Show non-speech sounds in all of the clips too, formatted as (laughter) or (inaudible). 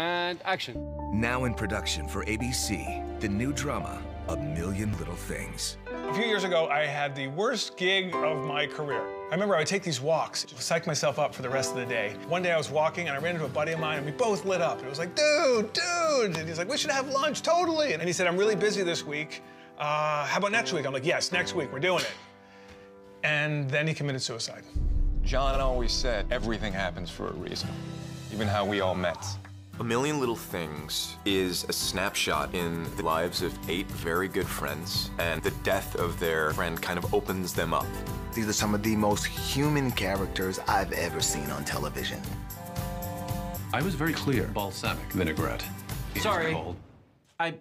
And action. Now in production for ABC, the new drama, A Million Little Things. A few years ago, I had the worst gig of my career. I remember I would take these walks to psych myself up for the rest of the day. One day I was walking and I ran into a buddy of mine and we both lit up. And it was like, dude, dude. And he's like, we should have lunch, totally. And he said, I'm really busy this week. Uh, how about next week? I'm like, yes, next week, we're doing it. And then he committed suicide. Jon always said everything happens for a reason, even how we all met. A Million Little Things is a snapshot in the lives of eight very good friends, and the death of their friend kind of opens them up. These are some of the most human characters I've ever seen on television. I was very clear. Balsamic vinaigrette. Sorry. I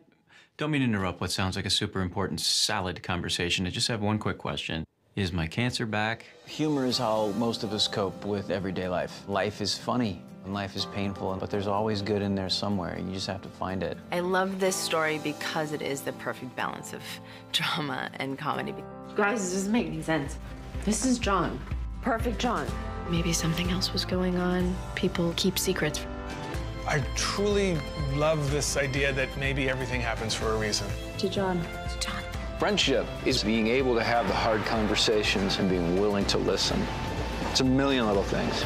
don't mean to interrupt what sounds like a super important salad conversation. I just have one quick question. Is my cancer back? Humor is how most of us cope with everyday life. Life is funny and life is painful, but there's always good in there somewhere. You just have to find it. I love this story because it is the perfect balance of (laughs) drama and comedy. Guys, this doesn't make any sense. This is Jon. Perfect Jon. Maybe something else was going on. People keep secrets. I truly love this idea that maybe everything happens for a reason. To Jon. Jon. Friendship is being able to have the hard conversations and being willing to listen. It's a million little things.